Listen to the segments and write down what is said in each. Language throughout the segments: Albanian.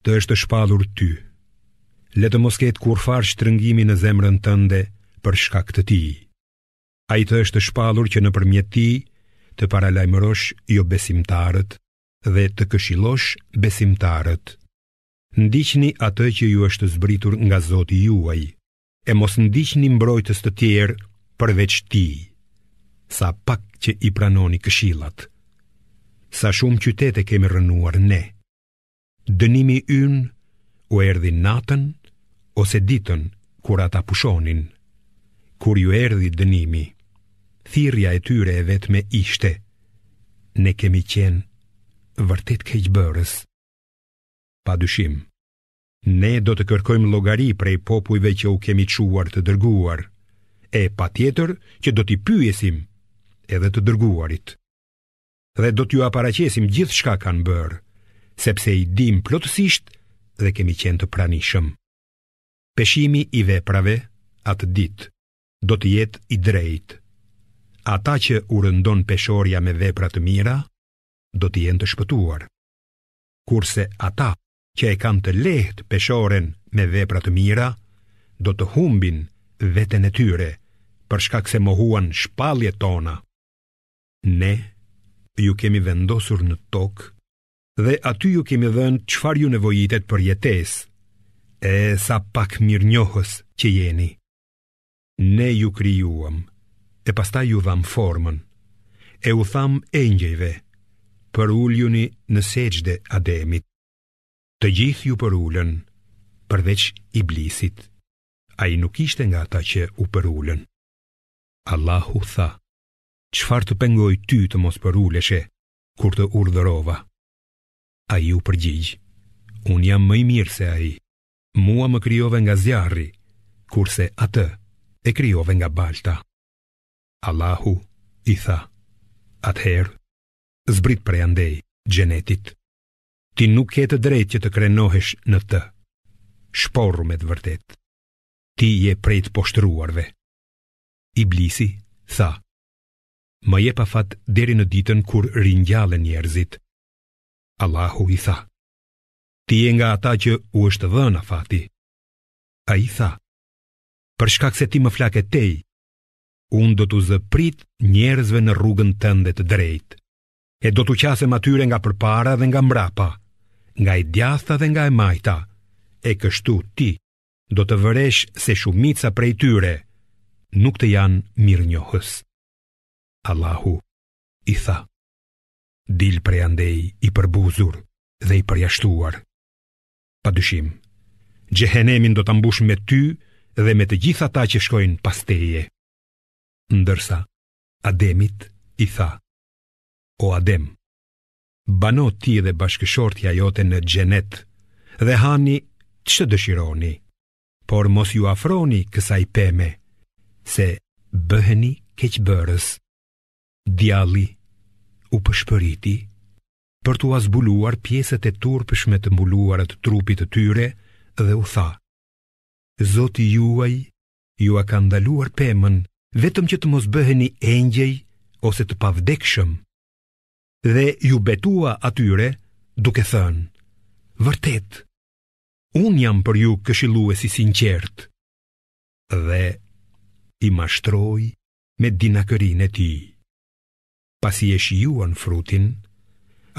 Të është shpallur ty. Le të mos ketë kurrfarë shtrëngimi në zemrën tënde për shkak të tij. Ai të është shpallur që nëpërmjet tij të paralajmërosh jobesimtarët dhe të këshillosh besimtarët. Ndiqni atë që ju është zbritur nga Zoti juaj, e mos ndiqni mbrojtës të tjerë përveç tij. Sa pak që i pranoni këshillat. Sa shumë qytete kemi rrënuar ne. Dënimi ynë u erdhi natën ose ditën kur ata pushonin. Kur iu erdhi dënimi, thirrja e tyre e vetme ishte: Ne kemi qenë vërtet keqbërës. Pa dyshim, ne do të kërkojmë llogari prej popujve që u kemi çuar të dërguar, e patjetër që do t'i pyesim edhe të dërguarit. dhe do t'jua paraqesim gjithçka kanë bërë, sepse i dimë plotësisht dhe kemi qenë të pranishëm. Peshimi i veprave atë ditë do të jetë i drejtë. Ata që u rëndon peshorja me vepra të mira, do të jenë të shpëtuar. Kurse ata që e kanë të lehtë peshoren me vepra të mira, do të humbin veten e tyre, për shkak se mohuan shpalljet tona. Ne ju kemi vendosur në tokë dhe aty ju kemi dhënë çfarë ju nevojitet për jetesë. E sa pak mirënjohës që jeni. Ne ju krijuam e pastaj ju dhamë formën. E u thamë engjëjve, përuljuni në sexhde Ademit. Të gjithë iu përulën, përveç Iblisit. Ai nuk ishte nga ata që u përulën. Allahu tha, Çfarë të pengoi ty të mos përuleshe kur të urdhërova? Ai u përgjigj, Unë jam më i mirë se ai. Mua më krijove nga zjarri, kurse atë e krijove nga balta. Allahu i tha, Atëherë, zbrit prej andej xhenetit. Ti nuk ke të drejtë që të krenohesh në të. Shporru me të vërtetë. Ti je prej të poshtëruarve. Iblisi tha: Më jep afat deri në ditën kur ringjallen njerëzit. Allahu i tha: Ti je nga ata që u është dhënë afati. Ai tha: Për shkak se ti më flake tej, unë do t'u zë pritë njerëzve në rrugën tënde të drejtë. E do t'u qasem atyre nga përpara dhe nga mbrapa, nga e djatha dhe nga e majta, e kështu ti do të vëresh se shumica prej tyre nuk të janë mirënjohës. Allahu i tha, dil prej andej i përbuzur dhe i përjashtuar. Pa dyshim, xhehenemin do ta mbush me ty dhe me të gjithë ata që shkojnë pas teje. Ndërsa, Ademit i tha, o Adem, bano ti dhe bashkëshortja jote në xhenet dhe hani ç'të dëshironi, por mos iu afroni kësaj peme, se bëheni keqbërës. Djalli u pëshpëriti për t'ua zbuluar pjesët e turpshme të mbuluara të trupit të tyre dhe u tha: Zoti juaj jua ka ndaluar pemën vetëm që të mos bëheni engjëj ose të pavdekshëm. dhe iu betua atyre duke thënë, vërtet, unë jam për ju këshillues i sinqertë, dhe i mashtroi me dinakërinë e tij. Pasi e shijuan frutin,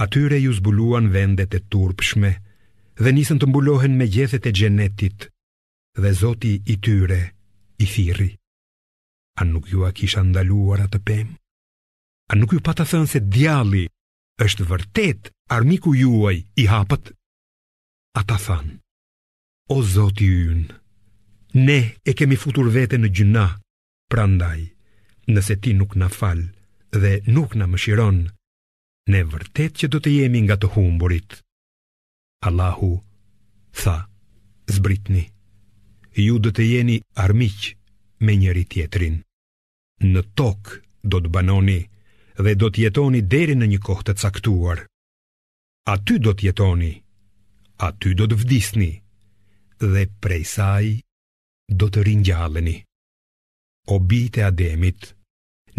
atyre iu zbuluan vendet e turpshme dhe nisën të mbulohen me gjethet e xhenetit dhe zoti i tyre i thirri. A nuk jua kisha ndaluar atë pemë? A nuk ju pata thënë se djalli është vërtet armiku juaj i hapët? Ata thanë, o zoti ynë, ne e kemi futur veten në gjynah, prandaj, nëse ti nuk na fal dhe nuk na mëshiron, ne vërtet që do të jemi nga të humburit. Allahu tha, zbritni, ju do të jeni armiq me njëri-tjetrin. Në tokë do të banoni dhe do të jetoni deri në një kohë të caktuar. Aty do të jetoni, aty do të vdisni dhe prej saj do të ringjalleni. O bijtë e Ademit,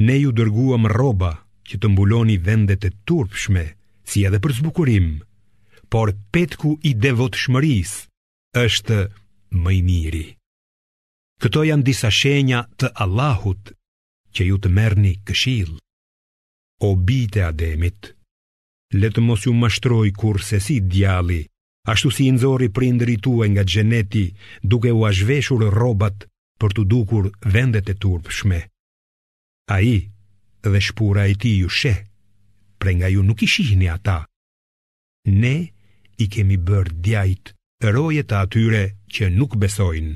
ne ju dërguam rroba që të mbuloni vendet e turpshme, si edhe për zbukurim, por petku i devotshmërisë është më i miri. Këto janë disa shenja të Allahut që ju të merrni këshillë. O bijtë e Ademit, le të mos ju mashtrojë kurrsesi djalli, ashtu si i nxori prindërit tuaj nga xheneti, duke ua zhveshur rrobat për t'u dukur vendet e turpshme. Ai dhe shpura e tij ju sheh, prej nga ju nuk i shihni ata. Ne i kemi bërë djajtë roje të atyre që nuk besojnë.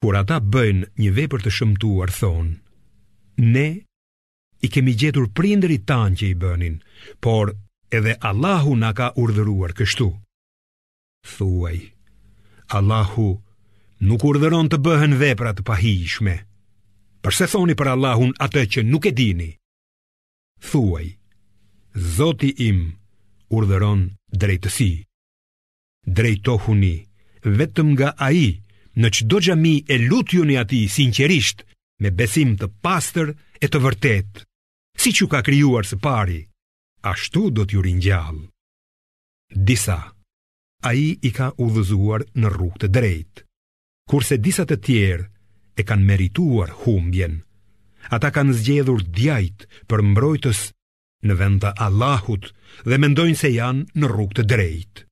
Kur ata bëjnë një vepër të shëmtuar thonë, ne i kemi gjetur prindërit tanë që i bënin, por edhe Allahu na ka urdhëruar kështu. Thuaj, Allahu nuk urdhëron të bëhen vepra të pahijshme. Përse thoni për Allahun atë që nuk e dini? thuaj, Zoti im urdhëron drejtësi. Drejtohuni vetëm nga ai në çdo xhami e lutjuni atij sinqerisht me besim të pastër e të vërtetë, siç ju ka krijuar së pari, ashtu do t'ju ringjallë. Disa, Ai i ka udhëzuar në rrugë të drejtë, kurse disa të tjerë e kanë merituar humbjen. Ata kanë zgjedhur djajtë për mbrojtës në vend të Allahut dhe mendojnë se janë në rrugë të drejtë.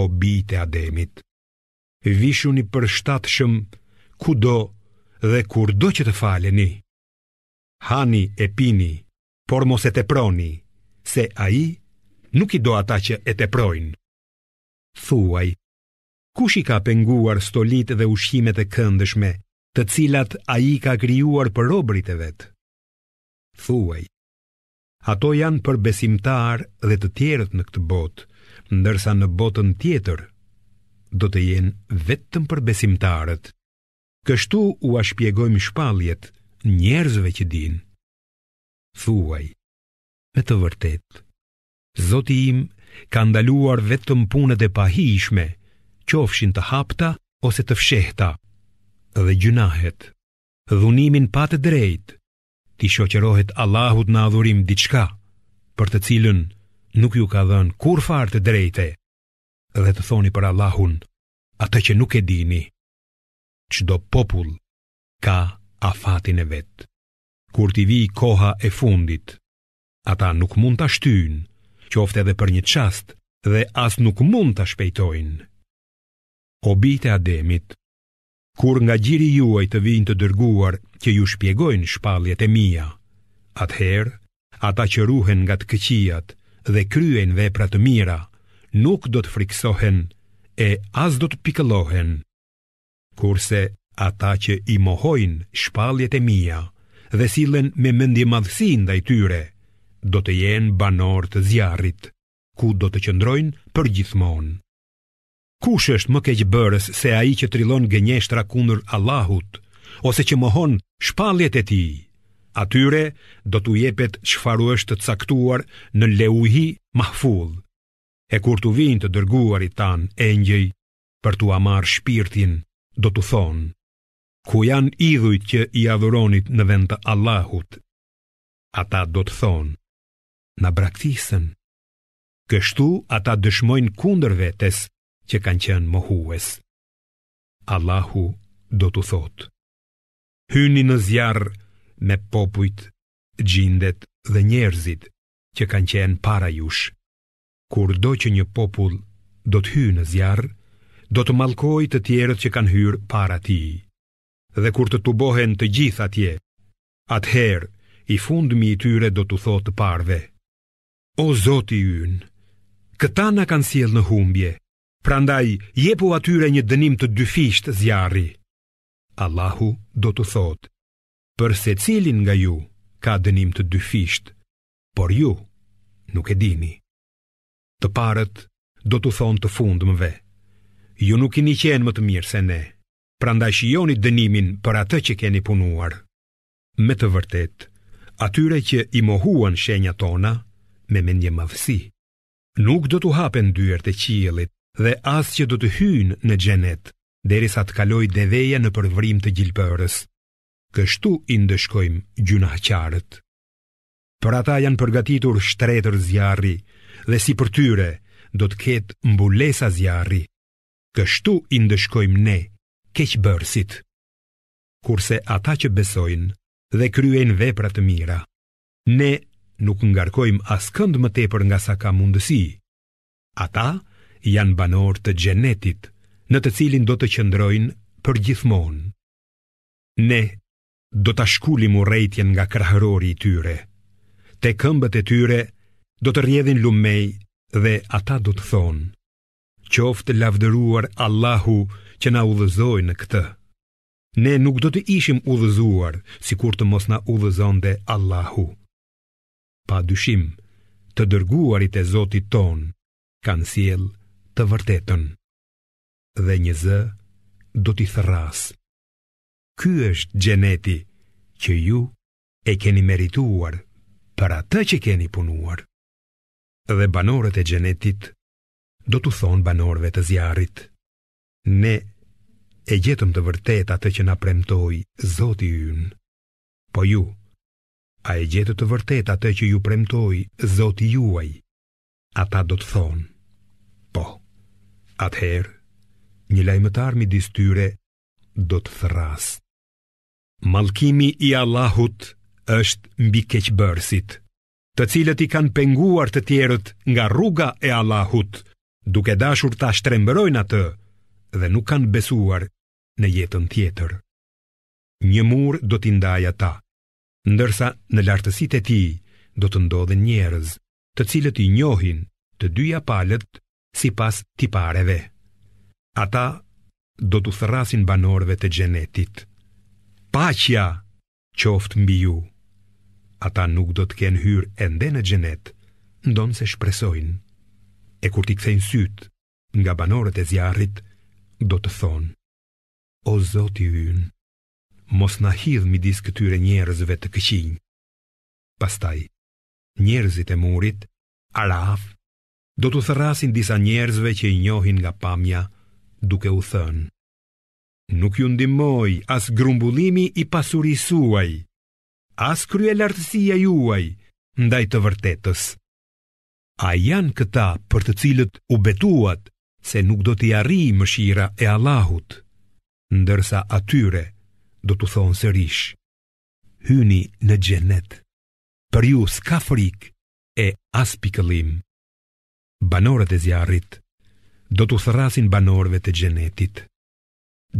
O bijtë e Ademit, vishuni përshtatshëm kudo dhe kurdo që të faleni. Hani e pini, por mos e teproni, se ai nuk i do ata që e teprojnë. Thuaj, Kush i ka penguar stolitë dhe ushqimet e këndshme, të cilat Ai i ka krijuar për robërit e Vet? Thuaj, Ato janë për besimtarë dhe të tjerët në këtë botë, ndërsa në botën tjetër do të jenë vetëm për besimtarët. Kështu ua shpjegojmë shpalljet njerëzve që dinë. Thuaj, me të vërtetë, Zoti im ka ndaluar vetëm punët e pahijshme, qofshin të hapta ose të fshehta, dhe gjynahet. Dhunimin pa të drejtë, t'i shoqërohet Allahut në adhurim diçka, për të cilën nuk ju ka dhënë kurrfarë të drejte, dhe të thoni për Allahun atë që nuk e dini. Çdo popull ka afatin e vet. Kur t'i vijë koha e fundit, ata nuk mund ta shtyjnë, qoftë edhe për një çast dhe as nuk mund ta shpejtojnë. O bijtë e Ademit, kur nga gjiri juaj të vijnë të dërguar që ju shpjegojnë shpalljet e mia, atëherë ata që ruhen nga të këqijat dhe kryejnë vepra të mira, nuk do të frikësohen e as do të pikëllohen. Kurse ata që i mohojnë shpalljet e mia dhe sillen me mendjemadhësi ndaj tyre, do të jenë banorë të zjarrit, ku do të qëndrojnë përgjithmonë. Kush është më keqbërës se ai që trillon gënjeshtra kundër Allahut ose që mohon shpalljet e tij? Atyre do t'u jepet çfarë është të caktuar në Leuhi Mahfudh. E kur t'u vijnë të dërguarit tanë engjëj, për t'ua marrë shpirtin, do t'u thonë, ku janë idhujt që i adhuronit në vend të Allahut? Ata do të thonë, na braktisën. Kështu ata dëshmojnë kundër vetes që kanë qenë mohues. Allahu do t'u thotë, hyni në zjarr me popujt, xhindet dhe njerëzit që kanë qenë para jush. Kurdo që një popull do të hyjë në zjarr, do të mallkojë të tjerët që kanë hyrë para tij. Dhe kur të tubohen të gjithë atje, atëherë i fundmi i tyre do t'u thotë të parëve: O Zoti ynë, këta na kanë sjellë në humbje, prandaj jepu atyre një dënim të dyfishtë zjarri. Allahu do t'u thotë: Për secilin nga ju ka dënim të dyfishtë, por ju nuk e dini. Të parët do t'u thonë të fundmëve, ju nuk keni qenë më të mirë se ne, prandaj shijoni dënimin për atë që keni punuar. Me të vërtetë, atyre që i mohuan shenjat tona me mendjemadhësi, nuk do t'u hapen dyert e qiellit dhe as që do të hyjnë në xhenet, derisa të kalojë deveja nëpër vrimë të gjilpërës. Kështu i ndëshkojmë gjynahqarët. Për ata janë përgatitur shtretër zjarri dhe sipër tyre do të ketë mbulesa zjarri. Kështu i ndëshkojmë ne keqbërësit. Kurse ata që besojnë dhe kryejnë vepra të mira, ne nuk ngarkojmë askënd më tepër nga sa ka mundësi. Ata janë banorë të xhenetit, në të cilin do të qëndrojnë përgjithmonë. Ne do ta shkulim urrejtjen nga krahërori i tyre. Te këmbët e tyre do të rrjedhin lumenj dhe ata do të thonë: Qoftë lavdëruar Allahu që na udhëzoi në këtë. Ne nuk do të ishim udhëzuar sikur të mos na udhëzonte Allahu. Pa dyshim, të dërguarit e Zotit tonë kanë sjellë të vërtetën. Dhe një zë do t'i thërrasë. Ky është xheneti që ju e keni merituar për atë që keni punuar. Dhe banorët e xhenetit do t'u thonë banorëve të zjarrit: Ne e gjetëm të vërtetë atë që na premtoi Zoti ynë. Po ju, a e gjetët të vërtetë atë që ju premtoi Zoti juaj? Ata do të thonë: Po. Atëherë, një lajmëtar midis tyre do të thërrasë. Mallkimi i Allahut është mbi keqbërësit, të cilët i kanë penguar të tjerët nga rruga e Allahut, duke dashur ta shtrembërojnë atë dhe nuk kanë besuar në jetën tjetër. Një mur do t'i ndajë ata, ndërsa në lartësitë e tij do të ndodhen njerëz, të cilët i njohin të dyja palët sipas tipareve. Ata do t'u thërrasin banorëve të xhenetit. Paqja qoftë mbi ju. Ata nuk do të kenë hyrë ende në xhenet, ndonëse shpresojnë. E kur t'i kthejnë sytë nga banorët e zjarrit, do të thonë: O Zoti ynë, mos na hidh midis këtyre njerëzve të këqinj. Pastaj, njerëzit e murit, araf, do t'u thërrasin disa njerëzve që i njohin nga pamja, duke u thënë: Nuk ju ndihmoi as grumbullimi i pasurisë suaj, as kryelartësia juaj ndaj të vërtetës. A janë këta për të cilët u betuat se nuk do t'i arrijë mëshira e Allahut, ndërsa atyre do t'u thonë sërish: Hyni në xhenet. Për ju s'ka frikë e as pikëllim. Banorët e zjarrit do t'u thërrasin banorëve të xhenetit.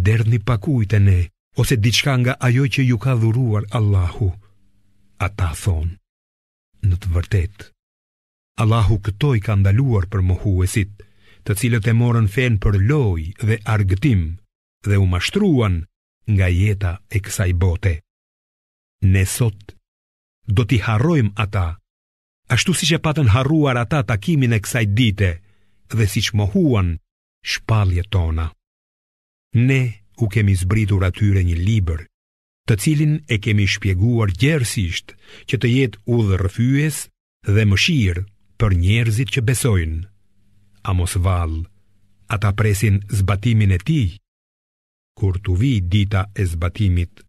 Derdhni pak ujë te ne ose diçka nga ajo që ju ka dhuruar Allahu. Ata thonë: Në të vërtetë, Allahu këto i ka ndaluar për mohuesit, të cilët e morën fenë për lojë dhe argëtim dhe u mashtruan nga jeta e kësaj bote. Ne sot do t'i harrojmë ata, ashtu siç e patën harruar ata takimin e kësaj dite dhe siç mohuan shpalljet tona. Ne u kemi zbritur atyre një libër, të cilin e kemi shpjeguar gjerësisht që të jetë udhërrëfyes dhe mëshirë për njerëzit që besojnë. A mos vallë, ata presin zbatimin e tij? Kur t'u vijë dita e zbatimit,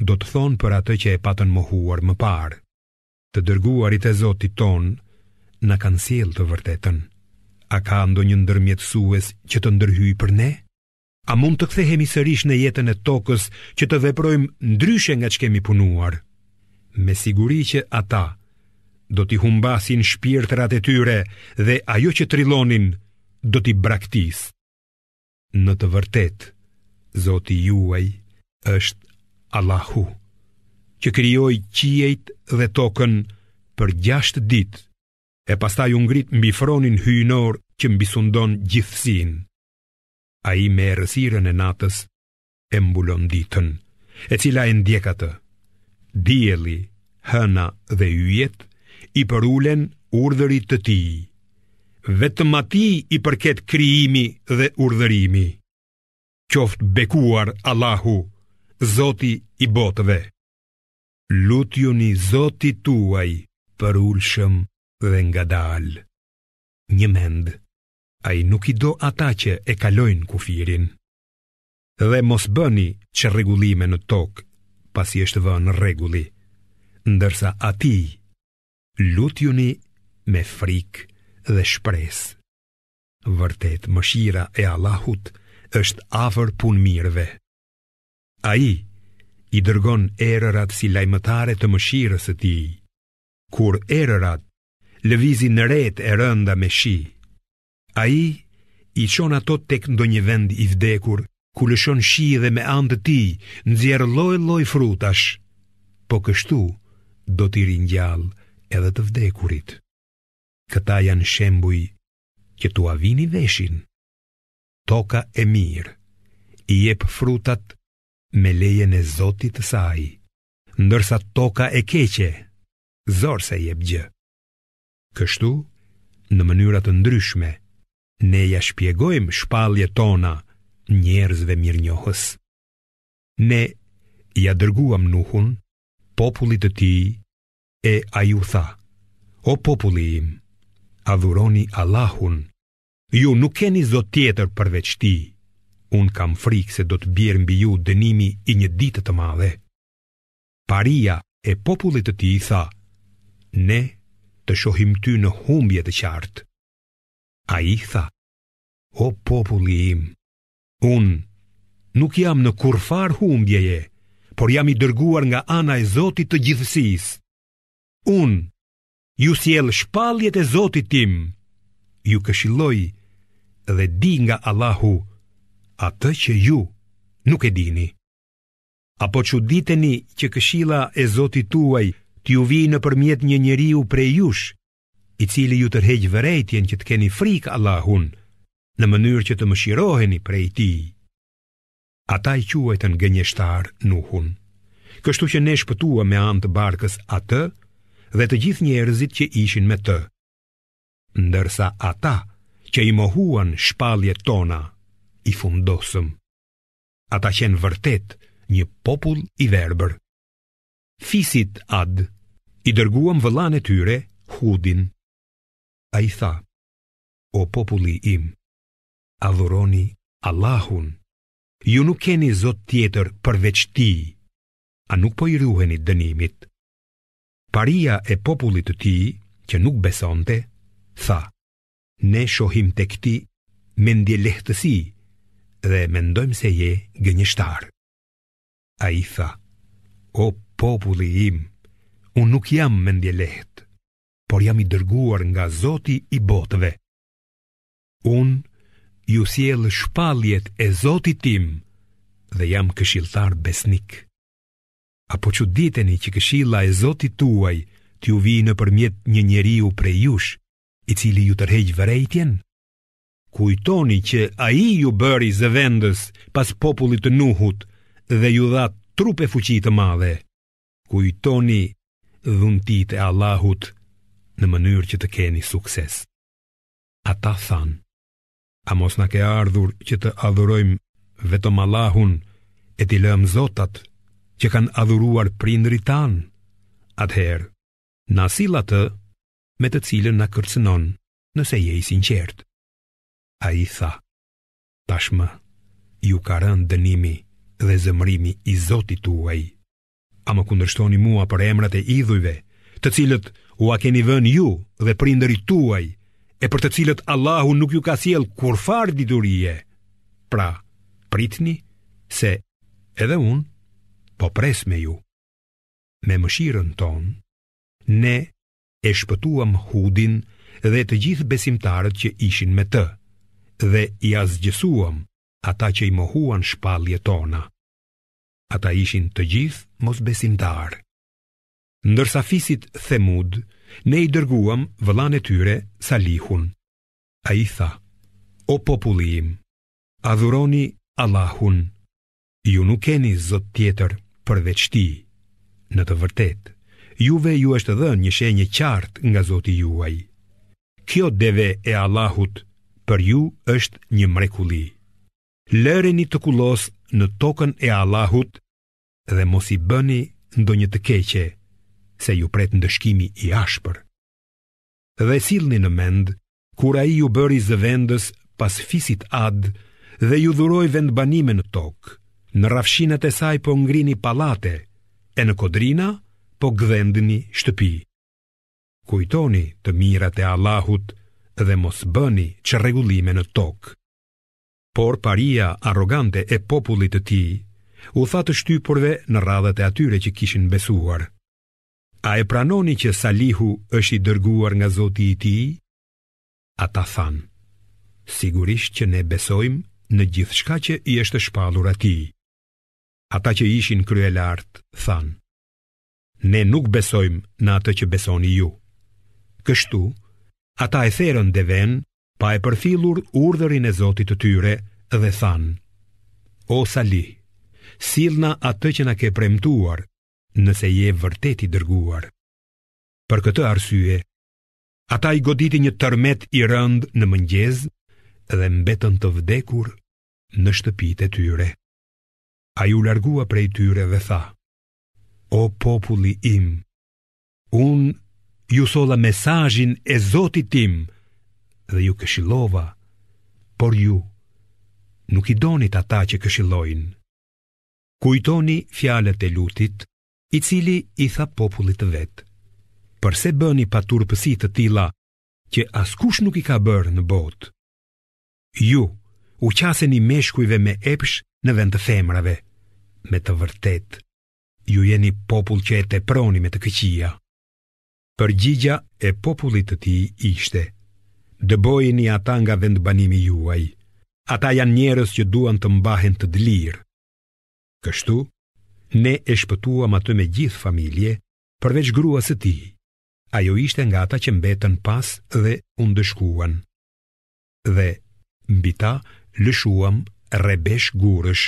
do të thonë për atë që e patën mohuar më parë. Të dërguarit e Zotit tonë na kanë sjellë të vërtetën. A ka ndonjë ndërmjetësues që të ndërhyjë për ne? A mund të kthehemi sërish në jetën e tokës që të veprojmë ndryshe nga ç'kemi punuar? Me siguri që ata do t'i humbasin shpirtrat e tyre dhe ajo që trillonin do t'i braktisë. Në të vërtetë, Zoti juaj është Allahu, që krijoi qiejt dhe tokën për 6 ditë e pastaj u ngrit mbi fronin hyjnor që mbisundon gjithësinë. Ai me errësirën e natës e mbulon ditën, e cila e ndjek atë. Dielli, hëna dhe yjet i përulen urdhërit të tij. Vetëm atij i përket krijimi dhe urdhërimi. Qoftë bekuar Allahu, Zoti i botëve. Lutjuni Zotit tuaj përulshëm dhe ngadalë. Njëmend, ai nuk i do ata që e kalojnë kufirin. Dhe mos bëni çrregullime në tokë pasi është vënë rregulli, ndërsa atij lutjuni me frikë dhe shpresë. Vërtet mëshira e Allahut është afër punëmirëve. Ai i dërgon erërat si lajmëtare të mëshirës së tij, kur erërat lëvizin retë e rënda me shi, Ai i çon ato tek ndonjë vend i vdekur, ku lëshon shi dhe me anë të tij nxjerr lloj-lloj frutash. Po kështu do t'i ringjallë edhe të vdekurit. Këta janë shembuj që t'ua vini veshin. Toka e mirë i jep frutat me lejen e Zotit të saj, ndërsa toka e keqe zor se jep gjë. Kështu, në mënyra të ndryshme, ne ia shpjegojmë shpalljet tona njerëzve mirënjohës. Ne ia dërguam Nuhun, popullit të tij, e ai u tha, o populli im, adhuroni Allahun, ju nuk keni zot tjetër përveç tij, unë kam frikë se do të bjerë mbi ju dënimi i një dite të madhe. paria e popullit të tij tha, Ne të shohim ty në humbje të qartë. Ai tha, O populli im, unë nuk jam në kurrfarë humbjeje, por jam i dërguar nga ana e Zotit të gjithësisë. Unë ju sjell shpalljet e Zotit tim, ju këshilloj dhe di nga Allahu atë që ju nuk e dini. A po çuditeni që këshilla e Zotit tuaj t'ju vijë nëpërmjet një njeriu prej jush, i cili ju tërheq vërejtjen që të keni frikë Allahun, në mënyrë që të mëshiroheni prej tij? Ata e quajtën gënjeshtar Nuhun. Kështu që ne shpëtuam me anë të barkës atë dhe të gjithë njerëzit që ishin me të. Ndërsa ata që i mohuan shpalljet tona, i fundosëm. ata qenë vërtet një popull i verbër. Fisit Ad i dërguam vëllanë e tyre, Hudin. Ai tha, o populli im, adhuroni Allahun, ju nuk keni zot tjetër përveç tij, a nuk po i ruheni dënimit. Paria e popullit të tij, që nuk besonte, tha, Ne shohim tek ti mendjelehtësi dhe mendojmë se je gënjeshtar. Ai tha, o populli im, unë nuk jam mendjelehtë, por jam i dërguar nga Zoti i botëve. Unë ju sjell shpalljet e Zotit tim dhe jam këshilltar besnik. A po çuditeni që këshilla e Zotit tuaj t'ju vijë nëpërmjet një njeriu prej jush, i cili ju tërheq vërejtjen? Kujtoni që ai ju bëri zëvendës pas popullit të Nuhut dhe ju dha trup e fuqi të madhe. Kujtoni dhuntitë e Allahut në mënyrë që të keni sukses. Ata thanë, a mos na ke ardhur që të adhurojmë vetëm Allahun e t'i lëmë zotat që kanë adhuruar prindërit tanë? Atëherë, na sill atë me të cilën na kërcënon nëse je i sinqertë. Ai tha, tashmë, ju ka rënë dënimi dhe zemërimi i Zotit tuaj. A më kundërshtoni mua për emrat e idhujve, të cilët ua keni vënë ju dhe prindërit tuaj, e për të cilët Allahu nuk ju ka sjellë kurrfarë diturie. Pra, pritni se edhe unë po pres me ju. Me mëshirën tonë, ne E shpëtuam Hudin dhe të gjithë besimtarët që ishin me të, dhe i asgjësuam ata që i mohuan shpalljet tona. Ata ishin të gjithë mosbesimtarë. Ndërsa fisit Themud, ne i dërguam vëllanë e tyre Salihun. Ai tha, o populli im, adhuroni Allahun, Ju nuk keni zot tjetër përveç tij. Në të vërtetë, juve ju është dhënë një shenjë e qartë nga Zoti juaj. Kjo deve e Allahut për ju është një mrekulli. Lëreni të kullosë në tokën e Allahut dhe mos i bëni ndonjë të keqe, se ju pret ndëshkimi i ashpër. Dhe sillni në mend kur ai ju bëri zëvendës pas fisit Ad dhe ju dhuroi vendbanime në tokë, në rrafshinat e saj po ngrini pallate, e në kodrina po gdhendni shtëpi. Kujtoni të mirat e Allahut dhe mos bëni çrregullime në tokë. Por paria arrogante e popullit të tij, u tha të shtypurve në radhët e atyre që kishin besuar. A e pranoni që Salihu është i dërguar nga Zoti i tij? Ata thanë, sigurisht që ne besojmë në gjithçka që i është shpallur atij. Ata që ishin kryelartë, thanë, ne nuk besojmë në atë që besoni ju. Kështu, ata e therën devenë pa e përfillur urdhërin e Zotit të tyre dhe thanë, O Salih, sillna atë që na ke premtuar, nëse je vërtet i dërguar. Për këtë arsye, ata i goditi një tërmet i rëndë në mëngjes dhe mbetën të vdekur në shtëpitë e tyre. Ai u largua prej tyre dhe tha, o populli im, unë ju solla mesazhin e zotit tim dhe ju këshillova, por ju nuk i donit ata që këshillojnë. Kujtoni fjalët e Lutit, i cili i tha popullit të vet: Përse bëni paturpësi të tilla që askush nuk i ka bërë në botë? Ju u qaseni meshkujve me epsh në vend të femrave. Me të vërtetë, ju jeni popull që e teproni me të këqija. Përgjigja e popullit të tij ishte: Dëbojini ata nga vendbanimi juaj. Ata janë njerëz që duan të mbahen të dlirë. Kështu, ne e shpëtuam atë me gjithë familje, përveç gruas së tij. Ajo ishte nga ata që mbetën pas dhe u ndëshkuan. Dhe mbi ta lëshuam rrebesh gurësh.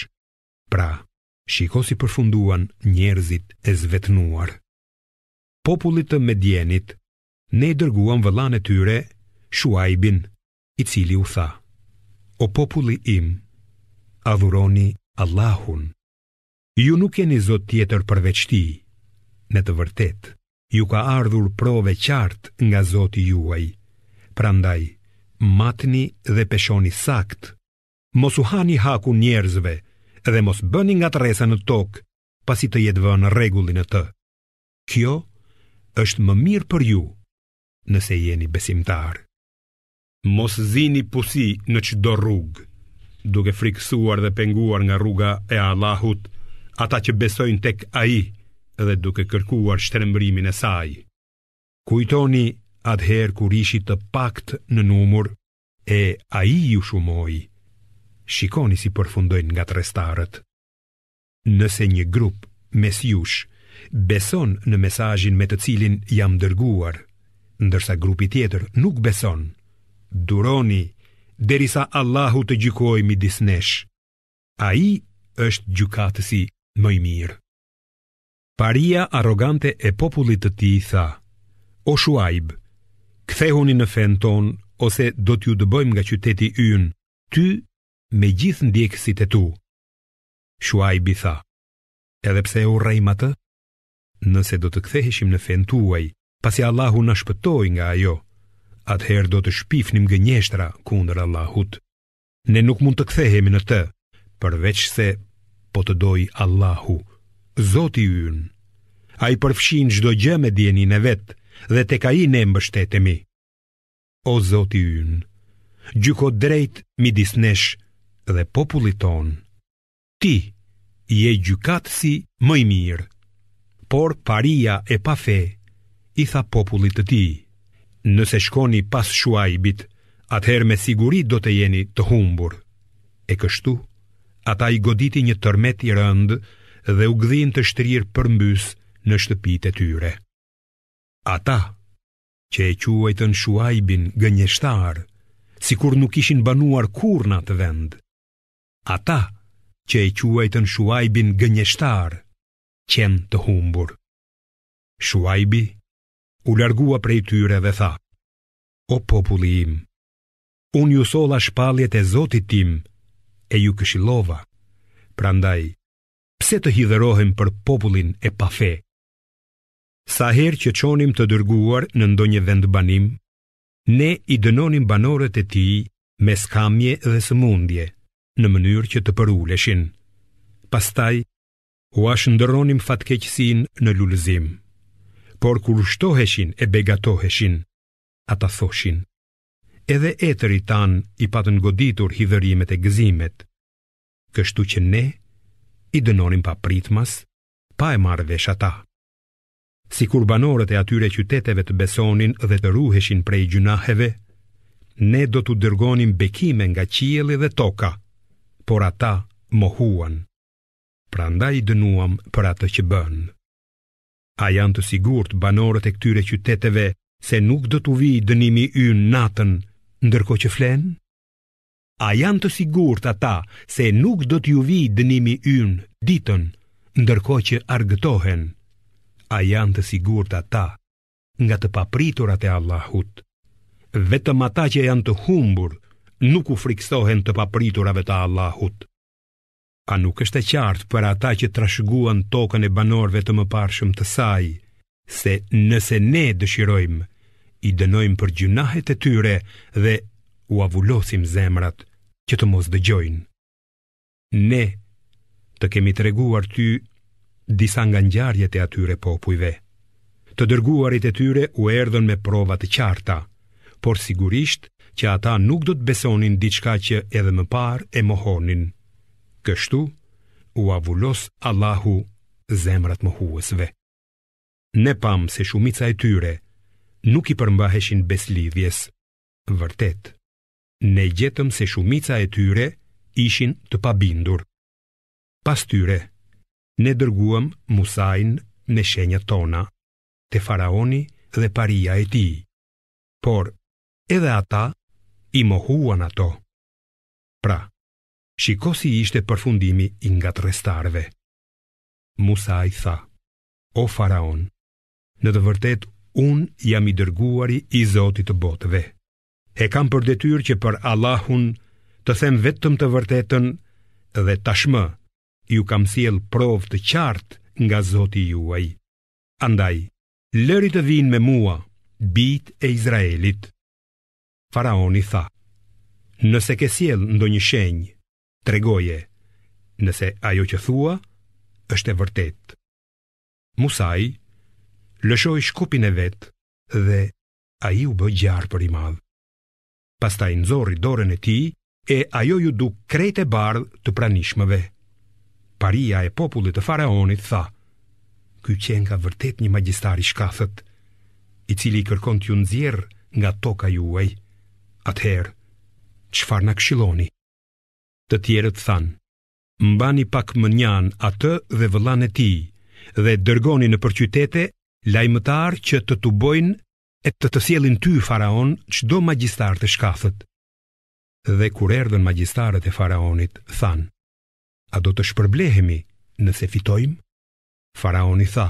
Pra, shiko si përfunduan njerëzit e zvetënuar. popullit të Medjenit, ne i dërguam vëllanë e tyre, Shuajbin, i cili u tha, O populli im, adhuroni Allahun. Ju nuk keni zot tjetër përveç tij. Në të vërtetë, ju ka ardhur provë e qartë nga zoti juaj. Prandaj, matni dhe peshoni saktë, mos u hani hakun njerëzve dhe mos bëni ngatërresa në tokë, pasi të jetë vënë rregulli në të. Kjo është më mirë për ju nëse jeni besimtarë. Mos zini pusi në çdo rrugë, duke frikësuar dhe penguar nga rruga e Allahut ata që besojnë tek Ai dhe duke kërkuar shtrembërimin e Saj. Kujtoni atëherë kur ishit të paktë në numër e Ai ju shumoi. Shikoni si përfundojnë ngatërrestarët. Nëse një grup mes jush beson në mesazhin me të cilin jam dërguar, ndërsa grupi tjetër nuk beson, duroni derisa Allahu të gjykojë midis nesh. Ai është gjykatësi më i mirë. Paria arrogante e popullit të tij tha: O Shuajb, kthehuni në fenë tonë ose do t'ju dëbojmë nga qyteti ynë, ty me gjithë ndjekësit e tu. Shuajbi tha, Edhe pse e urrejmë atë, nëse do të ktheheshim në fenë tuaj, pasi Allahu na shpëtoi nga ajo, atëherë do të shpifnim gënjeshtra kundër Allahut. Ne nuk mund të kthehemi në të, përveçse po të dojë Allahu, Zoti ynë. Ai përfshin çdo gjë me dijeninë e vet dhe tek ai ne mbështetemi. O Zoti ynë, gjyko drejtë midis nesh dhe popullit tonë. Ti je gjykatësi më i mirë. Por paria e pafe i tha popullit të tij, nëse shkoni pas Shuajbit, atëherë me siguri do të jeni të humbur. E kështu, ata i goditi një tërmet i rëndë dhe u gdhin të shtrirë përmbys në shtëpitë e tyre. Ata që e quajtën Shuajbin gënjeshtar, sikur nuk kishin banuar kurrë në atë vend. Ata që e quajtën Shuajbin gënjeshtar, qenë të humbur. Shuajbi u largua prej tyre dhe tha, O populli im, unë ju solla shpalljet e zotit tim e ju këshillova, prandaj, pse të hidhërohem për popullin e pafe? Sa herë që çonim të dërguar në ndonjë vendbanim, ne i dënonim banorët e tij me skamje dhe sëmundje, në mënyrë që të përuleshin. Pastaj, ua shndërronim fatkeqësinë në lulëzim. Por kur shtoheshin e begatoheshin, ata thoshin, edhe etërit tanë i patën goditur hidhërimet e gëzimet, kështu që ne i dënonim papritmas pa e marrë vesh ata. Sikur banorët e atyre qyteteve të besonin dhe të ruheshin prej gjynaheve, ne do t'u dërgonim bekime nga qielli dhe toka, por ata mohuan. Prandaj i dënuam për atë që bënë. A janë të sigurt banorët e këtyre qyteteve se nuk do t'u vijë dënimi ynë natën, ndërkohë që flenë? A janë të sigurt ata se nuk do t'iu vijë dënimi ynë ditën, ndërkohë që argëtohen? A janë të sigurt ata nga të papriturat e Allahut? Vetëm ata që janë të humbur nuk u frikësohen të papriturave të Allahut. A nuk është e qartë për ata që trashëguan tokën e banorëve të mëparshëm të saj, se nëse ne dëshirojmë, i dënojmë për gjynahet e tyre dhe ua vulosim zemrat që të mos dëgjojnë. Ne të kemi treguar ty disa nga ngjarjet e atyre popujve. Të dërguarit e tyre u erdhën me prova të qarta, por sigurisht që ata nuk do të besonin diçka që edhe më parë e mohonin. Kështu ua vulos Allahu zemrat mohuesve. Ne pamë se shumica e tyre nuk i përmbaheshin besëlidhjes. Vërtet, ne gjetëm se shumica e tyre ishin të pabindur. Pas tyre, Ne dërguam Musain me shenjat tona te faraoni dhe paria e tij, por edhe ata i mohuan ato. Pra, shiko si ishte përfundimi i ngatërrestarëve. Musai tha: O faraon, në të vërtetë unë jam i dërguari i Zotit të botëve. E kam për detyrë që për Allahun të them vetëm të vërtetën dhe tashmë ju kam sjellë provë të qartë nga Zoti juaj. Andaj, lëri të vijnë me mua bijtë e Izraelit. Faraoni tha: Nëse ke sjellë ndonjë shenjë, tregoje, nëse ajo që thua është e vërtetë. Musai lëshoi shkopin e vet dhe ai u bë gjarpër i madh. pastaj nxorri dorën e tij e ajo iu duk krejt e bardhë të pranishmëve. Paria e popullit të faraonit tha, Ky qenka vërtet një magjistar i shkathët, i cili kërkon t'ju nxjerrë nga toka juaj. Atëherë, çfarë na këshilloni? Të tjerët thanë, mbani pak mënjanë atë dhe vëllanë e tij, dhe dërgoni nëpër qytete lajmëtarë që të tubojnë e të të sjellin ty faraon çdo magjistar të shkathët. Dhe kur erdhën magjistarët e faraonit, thanë: A do të shpërblehemi nëse fitojmë? Faraoni tha: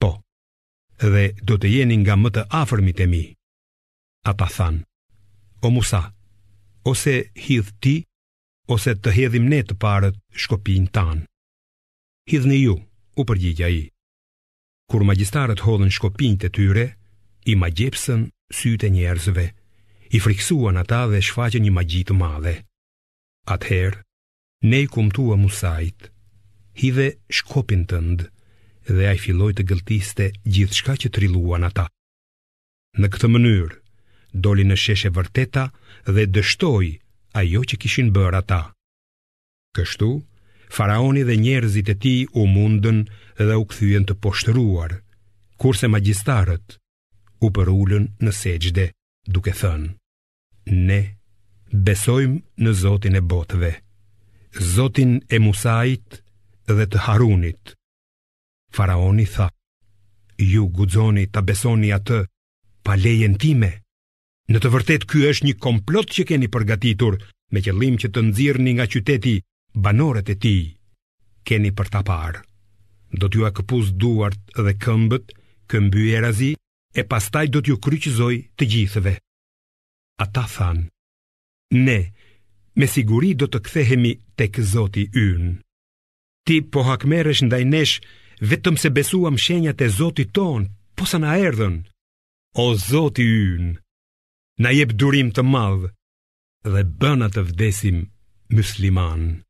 Po. Dhe do të jeni nga më të afërmit e mi. Ata thanë: O Musa, ose hidh ti, ose të hedhim ne të parët shkopinjtë tanë. Hidhni ju, u përgjigj ai. Kur magjistarët hodhën shkopinjtë e tyre, i magjepsën sytë e njerëzve, i frikësuan ata dhe shfaqën një magji të madhe. Atëherë, ne i kumtuam Musait, hidhe shkopin tënd dhe ai filloi të gëlltiste gjithçka që trilluan ata. Në këtë mënyrë, doli në shesh e vërteta dhe dështoi ajo që kishin bërë ata. Kështu, faraoni dhe njerëzit e tij u mundën dhe u kthyen të poshtëruar, kurse magjistarët u përulën në sexhde, duke thënë: Ne besojmë në Zotin e botëve, Zotin e Musait dhe të Harunit. Faraoni tha: Ju guxoni ta besoni atë pa lejen time? Në të vërtetë ky është një komplot që keni përgatitur me qëllim që të nxirrni nga qyteti banorët e tij. Keni për ta parë. Do t'jua këpus duart dhe këmbët këmbyerazi e pastaj do t'ju kryqëzoj të gjithëve. Ata thanë: Ne me siguri do të kthehemi tek Zoti ynë. Ti po hakmerresh ndaj nesh vetëm se besuam shenjat e Zotit tonë, posa na erdhën. O Zoti ynë, na jep durim të madh dhe bëna të vdesim muslimanë.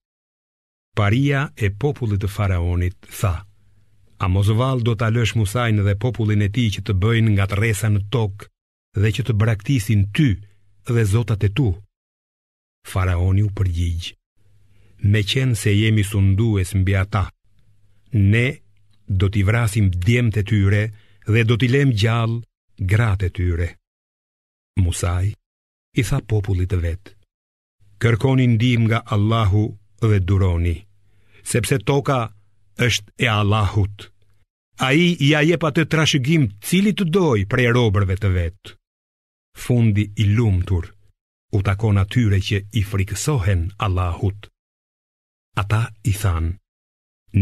Paria e popullit të faraonit tha: A mos vallë do ta lësh Musain dhe popullin e tij që të bëjnë ngatërresa në tokë dhe që të të braktisin ty dhe zotat e tu? Faraoni u përgjigj, meqenëse jemi sundues mbi ata, ne do t'i vrasim djemtë e tyre dhe do t'i lëmë gjallë gratë të tyre. Musai i tha popullit të vet, kërkoni ndihmë nga Allahu dhe duroni, sepse toka është e Allahut. Ai ia jep atë trashëgim cilit të dojë prej robërve të vet. Fundi i lumtur u takon atyre që i frikësohen Allahut. Ata i thanë,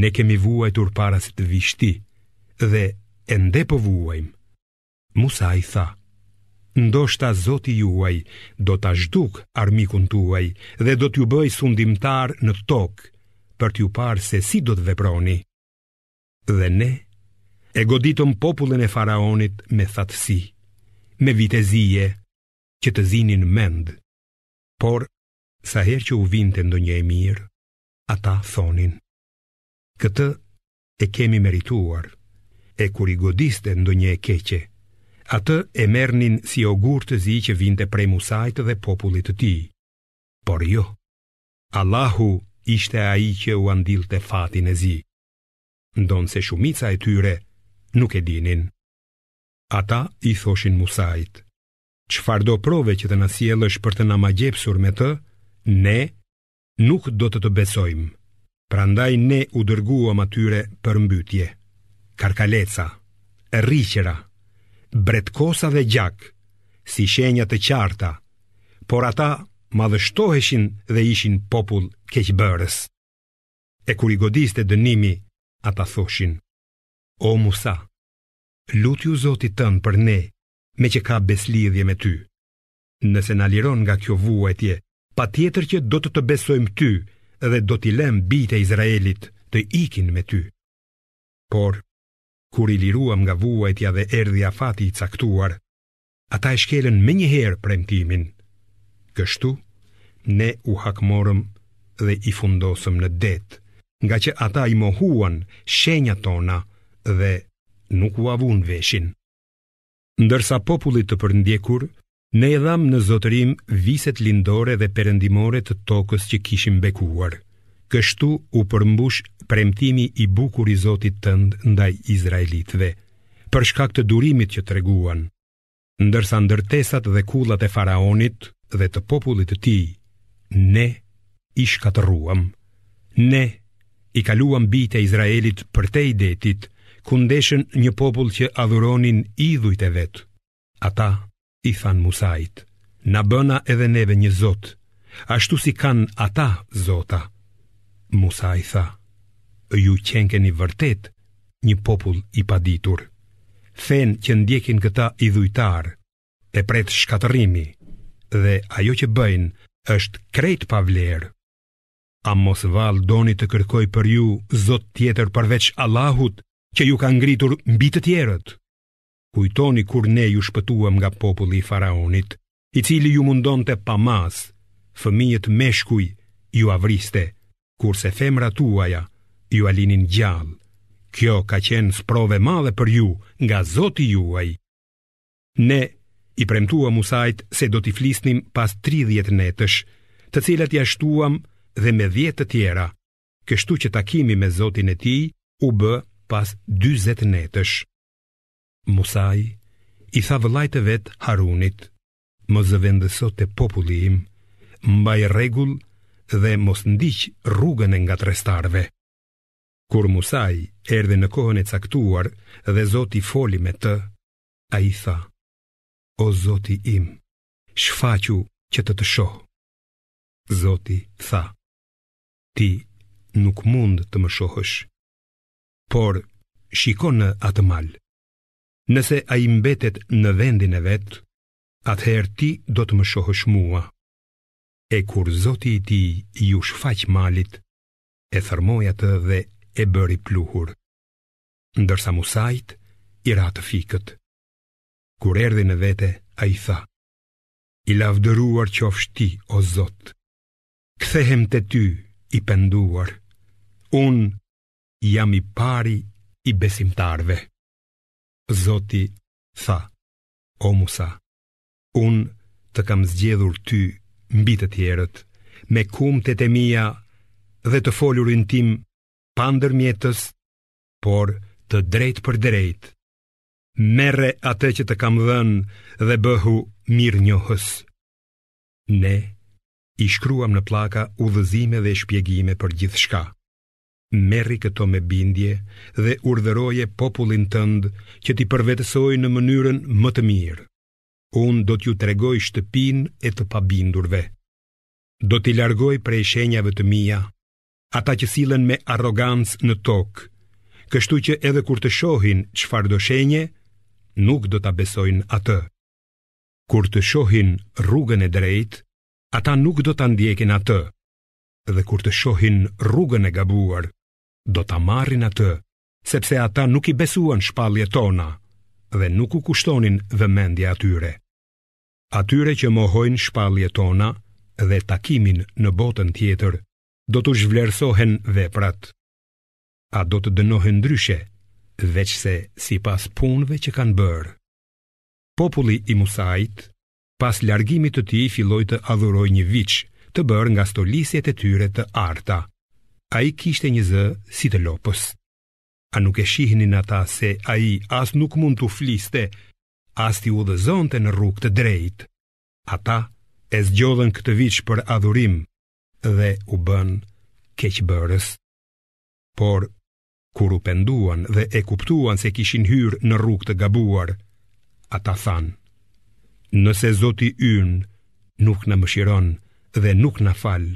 ne kemi vuajtur para se të vish ti dhe ende po vuajmë. Musa i tha, ndoshta zoti juaj do ta zhdukë armikun tuaj dhe do t'ju bëjë sundimtarë në tokë për t'ju parë se si do të veproni. Dhe ne e goditëm popullin e faraonit me thatësi, me vite zie, që të zinin mend, por sa herë që u vinte ndonjë e mirë, ata thoshin: Këtë e kemi merituar. E kur i godiste ndonjë e keqe, atë e merrnin si ogur të zi që vinte prej Musait dhe popullit të tij. Por jo. Allahu ishte ai që ua ndillte fatin e zi. Ndonëse shumica e tyre nuk e dinin. Ata i thoshin Musait: Çfarëdo prove që të na sjellësh për të na magjepsur me të, ne nuk do të të besojmë. Prandaj ne u dërguam atyre përmbytje. Karkaleca, rriqëra, bretkosa dhe gjak, si shenja të qarta, por ata madhështoheshin dhe ishin popull keqbërës. E kur i godiste dënimi, ata thoshin, O Musa, lutju Zotit tënd për ne, meqë ka besëlidhje me ty. Nëse na liron nga kjo vuajtje, patjetër që do të të besojmë ty dhe do t'i lëmë bijtë e Izraelit të ikin me ty. Por, kur i liruam nga vuajtja dhe erdhi afati i caktuar, ata e shkelën menjëherë premtimin. Kështu, ne u hakmorëm dhe i fundosëm në det, ngaqë ata i mohuan shenjat tona dhe nuk ua vunë veshin. Ndërsa popullit të përndjekur, ne i dhamë në zotërim viset lindore dhe perëndimore të tokës që kishim bekuar. Kështu u përmbush premtimi i bukur i Zotit tënd ndaj izraelitëve, për shkak të durimit që treguan. Ndërsa ndërtesat dhe kullat e faraonit dhe të popullit të tij, ne i shkatërruam. Ne i kaluam bijtë e Izraelit përtej detit, ku ndeshën një popull që adhuronin idhujt e vet. Ata i thanë Musait, Na bëna edhe neve një zot, ashtu si kanë ata zota. Musa i tha, Ju qenkeni vërtet një popull i paditur. Fenë që ndjekin këta idhujtarë e pret shkatërrimi dhe ajo që bëjnë është krejt pa vlerë. A mos vallë doni të kërkoj për ju zot tjetër përveç Allahut që ju ka ngritur mbi të tjerët? Kujtoni kur ne ju shpëtuam nga populli i faraonit, i cili ju mundonte pa masë, fëmijët meshkuj jua vriste, kurse femrat tuaja jua linin gjallë. Kjo ka qenë sprovë e madhe për ju nga zoti juaj. Ne i premtuam Musait se do t'i flisnim pas 30 netësh, të cilat ia shtuam dhe me dhjetë të tjera, kështu që takimi me Zotin e tij u bë pas dyzet netësh. Musai i tha vëllait të vet Harunit: Më zëvendëso te populli im, mbaj rregull dhe mos ndiq rrugën e ngatërrestarëve. Kur Musai erdhi në kohën e caktuar dhe Zoti foli me të, Ai tha, o zoti im, shfaqu që të të shoh. Zoti tha, ti nuk mund të më shohësh, por shiko në atë mal. Nëse ai mbetet në vendin e vet, atëherë ti do të më shohësh mua. E kur zoti i tij iu shfaq malit, e thërmoi atë dhe e bëri pluhur. Ndërsa Musait i ra të fikët. Kur erdhi në vete, ai tha, I lavdëruar qofsh ti, o Zot, kthehem te ty i penduar, unë jam i pari i besimtarëve. Zoti tha, o Musa, unë të kam zgjedhur ty mbi të tjerët, me kumtet e mia dhe të folurin tim pa ndërmjetës por të drejtpërdrejtë. Merre atë që të kam dhënë dhe bëhu mirënjohës. Ne i shkruam në pllaka udhëzime dhe shpjegime për gjithçka. Merri këto me bindje dhe urdhëroje popullin tënd që t'i përvetësojë në mënyrën më të mirë. Unë do t'ju tregoj shtëpinë e të pabindurve. Do t'i largoj prej shenjave të mia ata që sillen me arrogancë në tokë, kështu që edhe kur të shohin çfarëdo shenje, nuk do ta besojnë atë. Kur të shohin rrugën e drejtë, ata nuk do ta ndjekin atë, dhe kur të shohin rrugën e gabuar, do ta marrin atë, sepse ata nuk i besuan shpalljet tona dhe nuk u kushtonin vëmendje atyre. Atyre që mohojnë shpalljet tona dhe takimin në botën tjetër, do t'u zhvlerësohen veprat, a do të dënohen ndryshe, veçse sipas punëve që kanë bërë. Populli i Musait, pas largimit të tij filloi të adhurojë një viç të bërë nga stolisjet e tyre të arta. Ai kishte një zë si të lopës. A nuk e shihnin ata se ai as nuk mund t'u fliste, as t'i udhëzonte në rrugë të drejtë. Ata e zgjodhën këtë viç për adhurim, dhe u bënë keqbërës. Por kur u penduan dhe e kuptuan se kishin hyrë në rrugë të gabuar, ata thanë: Nëse Zoti ynë nuk na mëshiron dhe nuk na fal,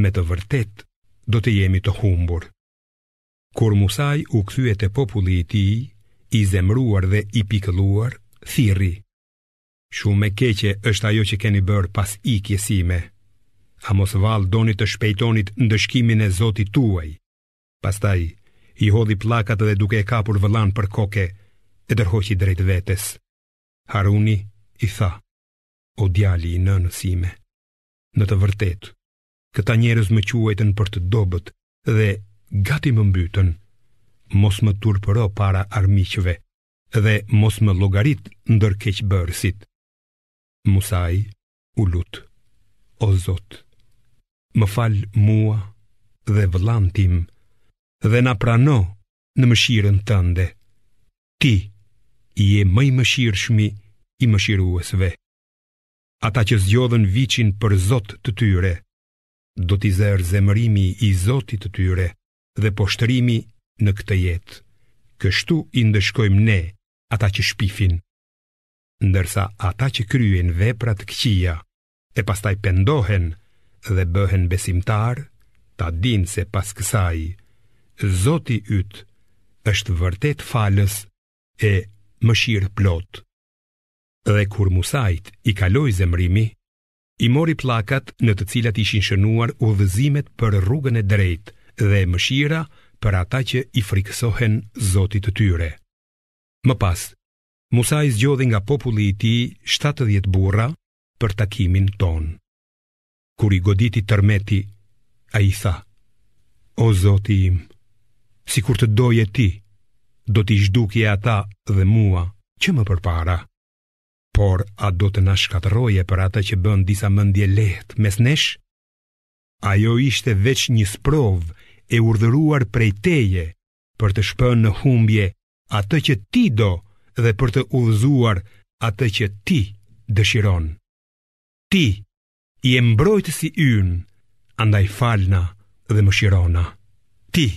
me të vërtetë do të jemi të humbur. Kur Musai u kthye te populli i tij, i zemëruar dhe i pikëlluar, thirri: Shumë e keqe është ajo që keni bërë pas ikjes sime. A mos vallë doni të shpejtoni ndëshkimin e Zotit tuaj? Pastaj i hodhi pllakat dhe duke e kapur vëllanë për koke, e tërhoqi drejt vetes. Haruni i tha: O djali i nënës sime, në të vërtetë, këta njerëz më quajtën për të dobët dhe gati më mbytën. Mos më turpëro para armiqve, dhe mos më llogarit ndër keqbërësit. Musai u lut: O Zot, më fal mua dhe vëllanë tim dhe na prano në mëshirën tënde. Ti je më i mëshirshmi i mëshiruesve. Ata që zgjodhën viçin për Zot të tyre, do t'i zërë zemërimi i Zotit të tyre dhe poshtërimi në këtë jetë. Kështu i ndëshkojmë ne ata që shpifin, ndërsa ata që kryejnë vepra të këqija e pastaj pendohen dhe bëhen besimtarë, ta dinë se pas kësaj Zoti yt është vërtet falës e mëshirëplotë. Dhe kur Musait i kaloi zemërimi, I mori pllakat në të cilat ishin shënuar udhëzimet për rrugën e drejtë dhe mëshira për ata që i frikësohen Zotit të tyre. Më pas, Musai zgjodhi nga populli i tij 70 burra për takimin tonë. Kur i goditi tërmeti, ai tha, O zoti im, sikur të doje ti, do t'i zhdukje ata dhe mua që më përpara. Por a do të na shkatërroje për atë që bënë disa mendjelehtë mes nesh? Ajo ishte veç një sprovë e urdhëruar prej teje për të shpënë në humbje atë që ti do dhe për të udhëzuar atë që ti dëshiron. Ti je mbrojtësi ynë, andaj falna dhe mëshirona. Ti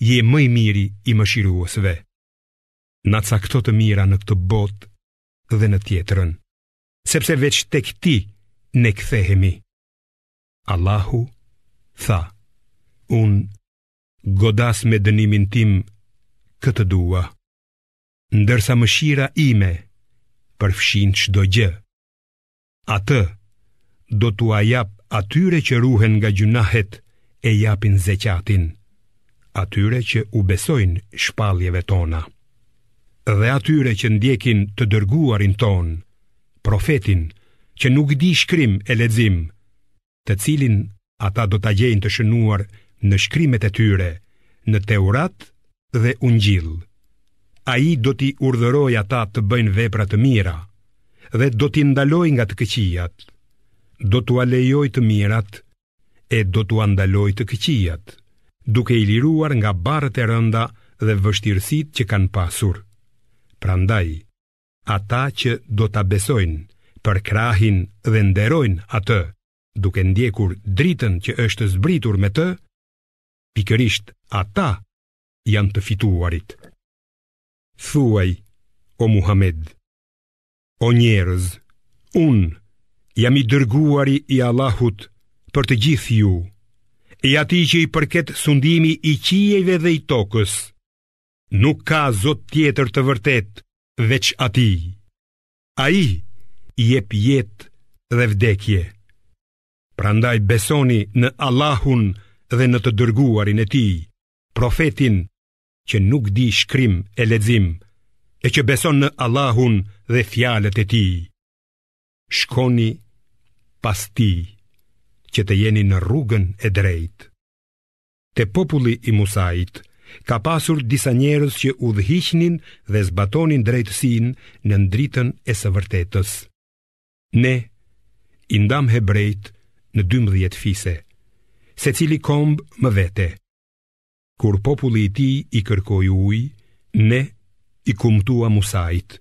je më i miri i mëshiruesve. na cakto të mira në këtë botë dhe në tjetrën, sepse veç tek ti ne kthehemi. Allahu tha: Unë godas me dënimin tim kë të dua, ndërsa mëshira ime përfshin çdo gjë. Atë do t'ua jap atyre që ruhen nga gjynahet e japin zeqatin, atyre që u besojnë shpalljeve tona, dhe atyre që ndjekin të dërguarin tonë, profetin që nuk di shkrim e lexim, të cilin ata do ta gjejnë të shënuar në shkrimet e tyre, në Teurat dhe Ungjill. Ai do t'i urdhërojë ata të bëjnë vepra të mira dhe do t'i ndalojë nga të këqijat. Do t'ua lejojë të mirat e do t'ua ndalojë të këqijat, duke i liruar nga barrët e rënda dhe vështirësitë që kanë pasur. Prandaj, ata që do ta besojnë, përkrahin dhe nderojnë atë, duke ndjekur dritën që është zbritur me të, pikërisht ata janë të fituarit. Thuaj, o Muhamed, o njerëz, unë jam i dërguari i Allahut për të gjithë ju, i atij që i përket sundimi i qiejve dhe i tokës, Nuk ka zot tjetër të vërtetë veç atij Ai jep jetë dhe vdekje Prandaj besoni në Allahun dhe në të dërguarin e tij Profetin që nuk di shkrim e lexim E që beson në Allahun dhe fjalët e tij Shkoni pas tij që të jeni në rrugën e drejtë Te populli i Musait ka pasur disa njerëz që udhëhiqnin dhe zbatonin drejtësinë nën dritën e së vërtetës. Ne i ndamë hebrejt në 12 fise, secili komb më vete. Kur populli i tij i kërkoi ujë, ne i kumtuam Musait.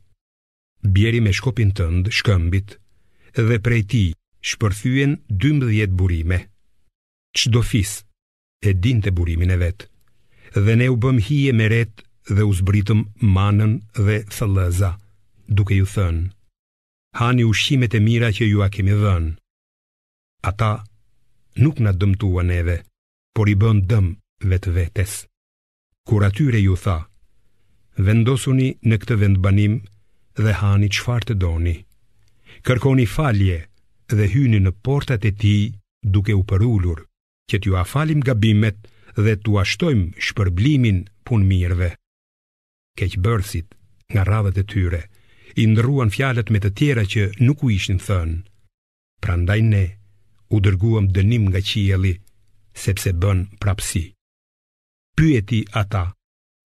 Bjeri me shkopin tënd shkëmbit dhe prej tij shpërthyen 12 burime. Çdo fis e dinte burimin e vet, dhe ne u bëmë hije me retë dhe u zbritëm manën dhe thëllëza, duke u thënë: Hani ushqimet e mira që jua kemi dhënë. Ata nuk na dëmtuan neve, por i bënë dëm vetvetes. kur atyre iu tha, Vendosuni në këtë vendbanim dhe hani çfarë të doni. Kërkoni falje dhe hyni në portat e tij duke u përulur, që t'jua falim gabimet dhe t'ua shtojmë shpërblimin punëmirëve. Keqbërësit, nga radhët e tyre, i ndërruan fjalët me të tjera që nuk u ishin thënë. Prandaj ne u dërguam dënim nga qielli, sepse bënë prapësi. pyeti ata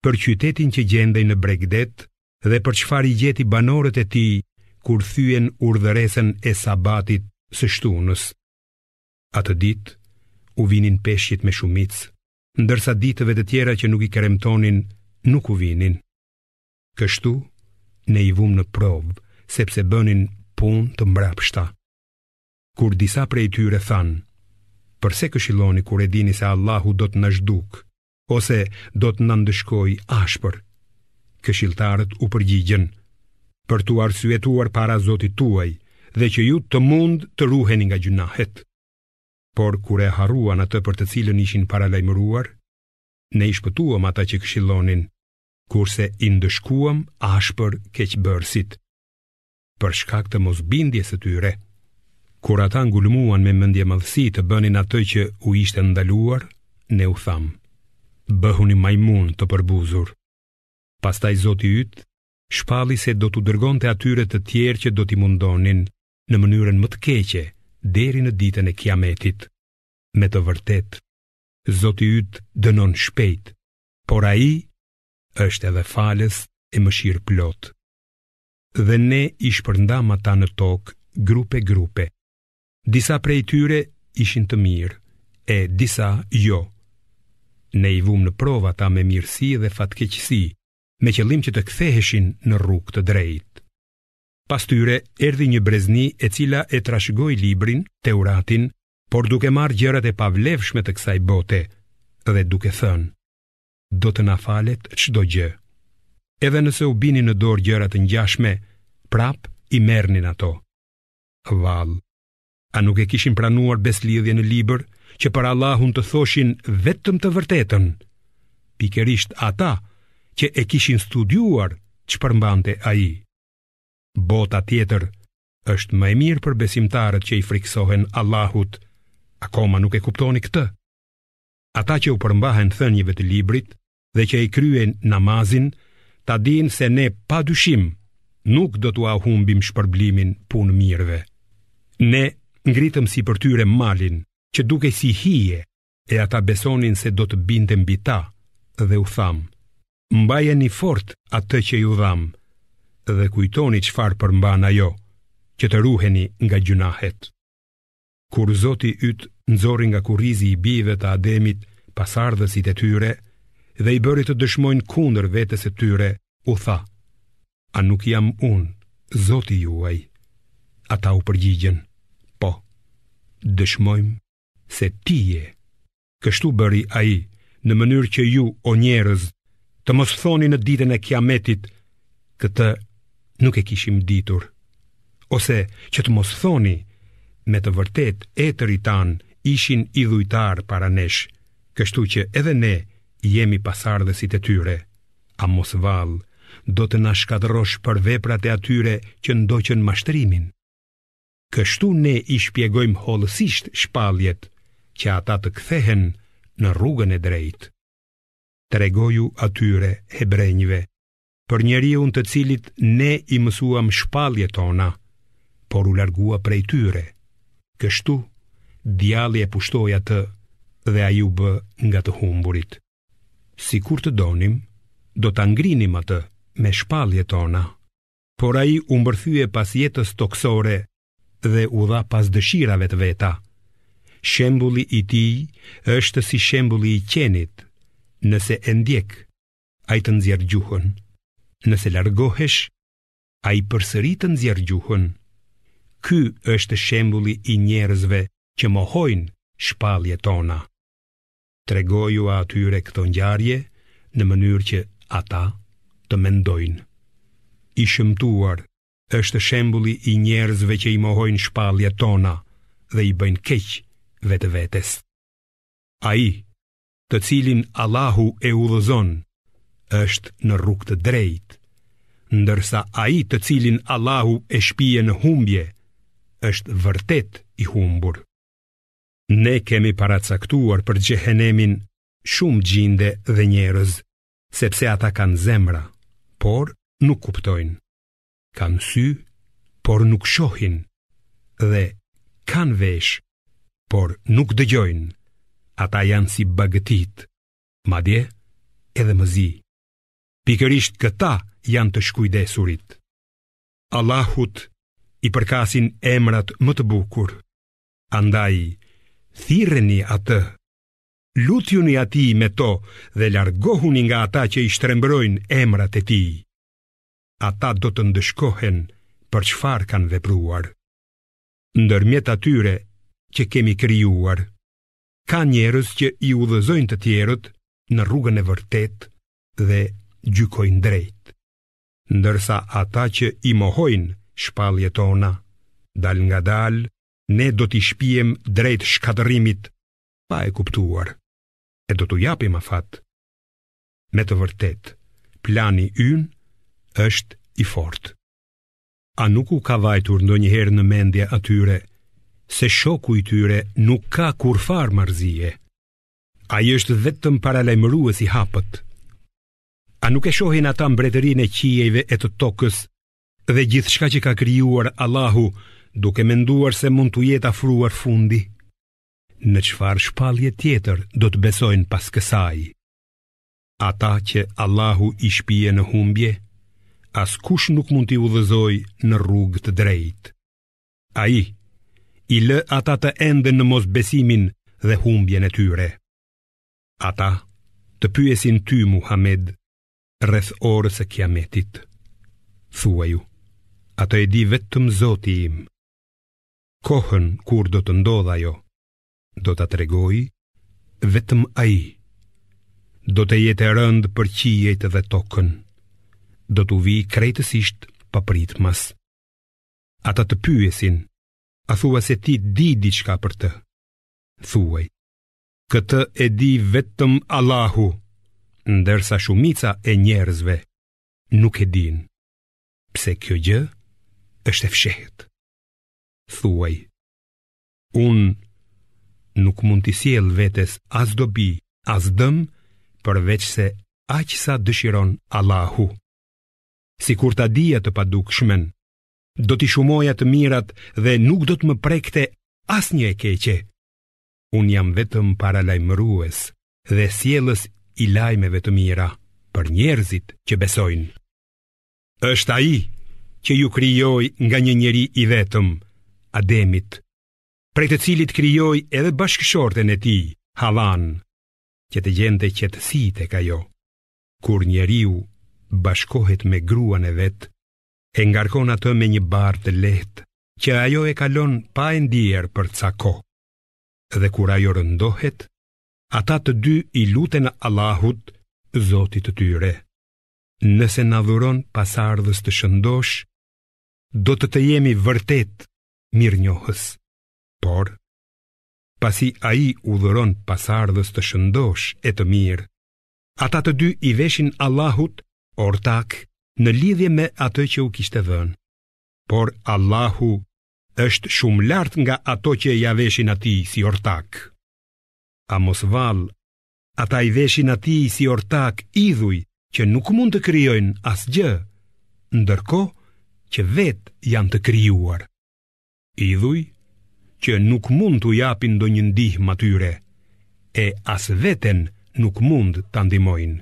për qytetin që gjendej në bregdet dhe për çfarë i gjeti banorët e tij kur thyenin urdhëresën e sabatit së shtunës. Atë ditë u vinin peshqit me shumicë, ndërsa ditëve të tjera që nuk i kremtonin nuk u vinin. Kështu ne i vumë në provë, sepse bënin punë të mbrapshta. Kur disa prej tyre thanë, Përse këshilloni kur e dini se Allahu do të na zhdukë ose do të na ndëshkojë ashpër? Këshilltarët u përgjigjën, Për t'u arsyetuar para Zotit tuaj dhe që ju të mund të ruheni nga gjynahet. Por kur e harruan atë për të cilën ishin paralajmëruar, ne i shpëtuam ata që këshillonin, kurse i ndëshkuam ashpër keqbërësit. për shkak të mosbindjes së tyre. Kur ata ngulmuan me mendjemadhësi të bënin atë që u ishte ndaluar, ne u thamë, bëhuni majmunë të përbuzur. Pastaj Zoti yt shpalli se do t'u dërgonte atyre të tjerë që do t'i mundonin në mënyrën më të keqe deri në ditën e kiametit. Me të vërtetë, Zoti yt dënon shpejt, por ai është edhe falës e mëshirëplotë. dhe ne i shpërndamë ata në tokë grupe grupe. Disa prej tyre ishin të mirë, e disa jo. Ne i vumë në provë ata me mirësi dhe fatkeqësi, me qëllim që të ktheheshin në rrugë të drejtë. Pas tyre erdhi një brezni e cila e trashëgoi librin Teuratin, por duke marrë gjërat e pavlefshme të kësaj bote dhe duke thënë: do të na falet çdo gjë. Edhe nëse u binin në dorë gjëra të ngjashme, prapë i merrnin ato. Vallë, a nuk e kishin pranuar besëlidhjen në libër që për Allahun të thoshin vetëm të vërtetën? Pikërisht ata që e kishin studiuar ç'përmbante ai. Bota tjetër është më e mirë për besimtarët që i frikësohen Allahut. Akoma nuk e kuptoni këtë? ata që u përmbahen thënieve të librit dhe që e kryejnë namazin, ta dinë se ne pa dyshim nuk do t'ua humbim shpërblimin punëmirëve. Ne ngritëm sipër tyre malin, që dukej si hije, e ata besonin se do të binte mbi ta, dhe u thamë, mbajeni fort atë që ju dhamë, dhe kujtoni çfarë përmban ajo, që të ruheni nga gjynahet. Kur Zoti yt nxori nga kurrizi i bijve të Ademit pasardhësit e tyre dhe i bëri të dëshmojnë kundër vetes së tyre, u tha: A nuk jam unë, Zoti juaj? Ata u përgjigjën: Po. Dëshmojmë se ti je Kështu bëri Ai, në mënyrë që ju, o njerëz, të mos thoni në ditën e Kiametit, këtë nuk e kishim ditur, ose që të mos thoni, me të vërtetë etërit tanë ishin idhujtarë para nesh, kështu që edhe ne jemi pasardhësit e tyre, a mos vallë, do të na shkatërrosh për veprat e atyre që ndoqën mashtrimin. Kështu ne i shpjegojmë hollësisht shpalljet që ata të kthehen në rrugën e drejtë. Tregoju atyre hebrenjve për njeriun të cilit ne i mësuam shpalljet tona, por u largua prej tyre. Kështu djalli e pushtoi atë dhe ai u bë nga të humburit. Sikur të donim, do ta ngrinim atë me shpalljet tona. por ai u mbërthye pas jetës tokësore dhe u dha pas dëshirave të veta. Shembulli i tij është si shembulli i qenit, nëse e ndjek, ai të nxjerr gjuhën. Nëse largohesh, ai përsëri të nxjerr gjuhën. Ky është shembulli i njerëzve që mohojnë shpalljet tona. Tregojua atyre këto ngjarje në mënyrë që ata të mendojnë. I shëmtuar është shembulli i njerëzve që i mohojnë shpalljet tona dhe i bëjnë keq vetëvetes. Ai, të cilin Allahu e udhëzon, është në rrugë të drejtë, ndërsa ai të cilin Allahu e shpie në humbje, është vërtet i humbur. Ne kemi paracaktuar për xhehenemin shumë xhinde dhe njerëz, sepse ata kanë zemra, por nuk kuptojnë. Kanë sy, por nuk shohin dhe kanë veshë, por nuk dëgjojnë. Ata janë si bagëtitë, madje edhe më zi. Pikërisht këta janë të shkujdesurit. Allahut i përkasin emrat më të bukur. Andaj, thirreni atë, lutjuni atij me to dhe largohuni nga ata që i shtrembërojnë emrat e tij. Ata do të ndëshkohen për çfarë kanë vepruar. Ndërmjet atyre që kemi krijuar, ka njerëz që i udhëzojnë të tjerët në rrugën e vërtetë dhe gjykojnë drejt. ndërsa ata që i mohojnë shpalljet tona, dalëngadalë, ne do t'i shpiem drejt shkatërrimit pa e kuptuar, e do t'u japim afat. Me të vërtetë, plani ynë është i fortë. A nuk u ka vajtur ndonjëherë në mendje atyre, se shoku i tyre nuk ka kurrfarë marrëzie? Ai është vetëm paralajmërues i hapët. A nuk e shohin ata mbretërinë e qiejve e të tokës dhe gjithçka që ka krijuar Allahu duke menduar se mund t'u jetë afruar fundi? Në çfarë shpalljeje tjetër do të besojnë pas kësaj? Ata që Allahu i shpie në humbje, askush nuk mund t'i udhëzojë në rrugë të drejtë. Ai i lë ata të enden në mosbesimin dhe humbjen e tyre. Ata të pyesin ty Muhammed rreth orës së Kiametit. Thuaju, atë e di vetëm Zoti im. Kohën kur do të ndodhë ajo, do ta tregojë vetëm Ai. Do të jetë e rëndë për qiejt dhe tokën. Do t'ju vijë krejtësisht papritmas. Ata të pyesin, a thua se ti di diçka për të? Thuaj, Këtë e di vetëm Allahu, ndërsa shumica e njerëzve nuk e dinë. Pse kjo gjë është e fshehët? Thuaj, unë nuk mund t'i sjell vetes as dobi, as dëm, përveçse aq sa dëshiron Allahu. Sikur ta dija të padukshmen, do t'i shumoja të mirat dhe nuk do të më prekte asnjë e keqe. Unë jam vetëm paralajmërues dhe sjellës i lajmeve të mira për njerëzit që besojnë. Është ai që ju krijoi nga një njeri i vetëm, Ademit, prej të cilit krijoi edhe bashkëshorten e tij, Havan, që të gjente qetësi tek ajo. Kur njeriu bashkohet me gruan e vet, e ngarkon atë me një barrë të lehtë që ajo e kalon pa e ndierë për ca kohë. Dhe kur ajo rëndohet, ata të dy i luten Allahut, Zotit të tyre. Nëse na dhuron pasardhës të shëndoshë, do të të jemi vërtet mirënjohës. Por, pasi ai u dhuron pasardhës të shëndoshë e të mirë, ata të dy i veshin Allahut ortakë në lidhje me atë që u kishte dhënë. Por Allahu është shumë lart nga ato që ia veshin atij si ortakë. A mos vallë, ata i veshin atij si ortakë idhuj që nuk mund të krijojnë asgjë, ndërkohë që vetë janë të krijuar. Idhuj që nuk mund t'u japin ndonjë ndihmë atyre e as veten nuk mund ta ndihmojnë.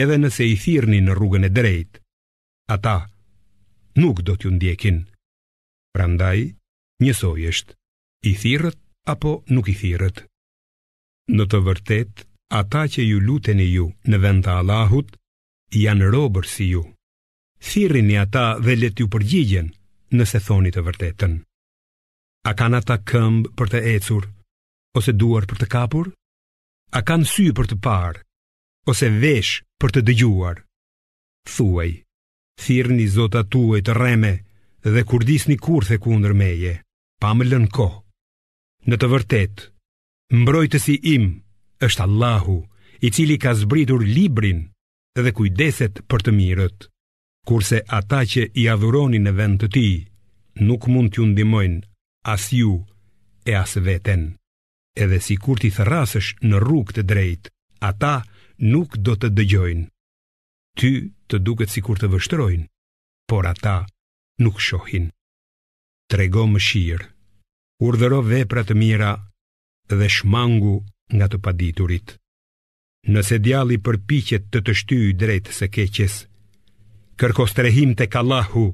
Edhe nëse i thirrni në rrugën e drejtë, ata nuk do t'ju ndjekin. Prandaj, njësoj është, i thirrët apo nuk i thirrët. Në të vërtetë, ata që u luteni ju në vend të Allahut, janë robër si ju. Thirrini ata dhe le t'ju përgjigjen nëse thoni të vërtetën. A kanë ata këmbë për të ecur ose duar për të kapur? A kanë sy për të parë ose veshë për të dëgjuar? Thuaj, thirrni zotat tuaj të rremë dhe kurdisni kurthe kundër meje, pa më lënë kohë. Në të vërtetë, mbrojtësi im është Allahu, i cili ka zbritur librin dhe kujdeset për të mirët, kurse ata që i adhuroni në vend të tij nuk mund t'ju ndihmojnë as ju e as veten. Edhe sikur t'i thërrasësh në rrugë të drejtë, ata nuk do të dëgjojnë. Ty të duket sikur të vështrojnë, por ata nuk shohin. Trego mëshirë, urdhëro vepra të mira dhe shmangu nga të paditurit. Nëse djalli përpiqet të të shtyjë drejt së keqes, kërko strehim tek Allahu,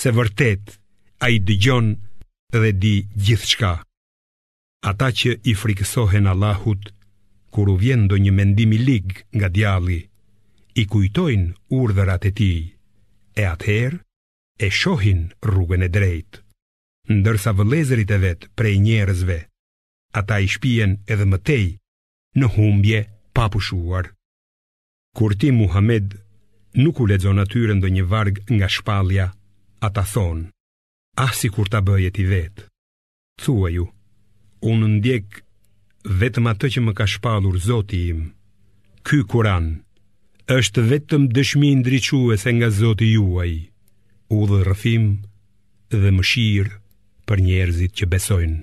se vërtet ai dëgjon dhe di gjithçka. Ata që i frikësohen Allahut, kur u vjen ndonjë mendim i lig nga djalli, i kujtojnë urdhërat e tij, e atëherë e shohin rrugën e drejtë. Ndërsa vëllezërit e vet prej njerëzve, ata i shpijnë edhe më tej në humbje pa pushuar. Kur ti Muhammed nuk u lexon atyre ndonjë varg nga shpallja, ata thonë, ah sikur ta bëje ti vetë. Thuaju, unë ndjek vetëm atë që më ka shpallur Zoti im. Ky Kur'an është vetëm dëshmi ndriçuese nga Zoti juaj, udhërrëfim dhe mëshirë për njerëzit që besojnë.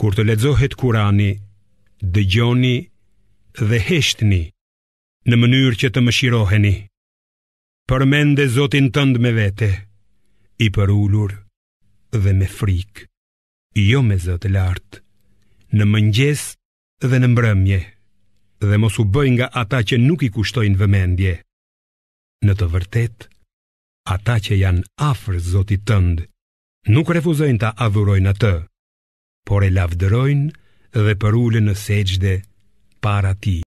Kur të lexohet Kur'ani, dëgjoni dhe heshtni në mënyrë që të mëshiroheni. Përmende Zotin tënd me vete, i përulur dhe me frikë, jo me zë të lartë, në mëngjes dhe në mbrëmje, dhe mos u bëj nga ata që nuk i kushtojnë vëmendje. Në të vërtetë, ata që janë afër Zotit tënd nuk refuzojnë ta adhurojnë atë, por e lavdërojnë dhe përulen në sexhde para tij.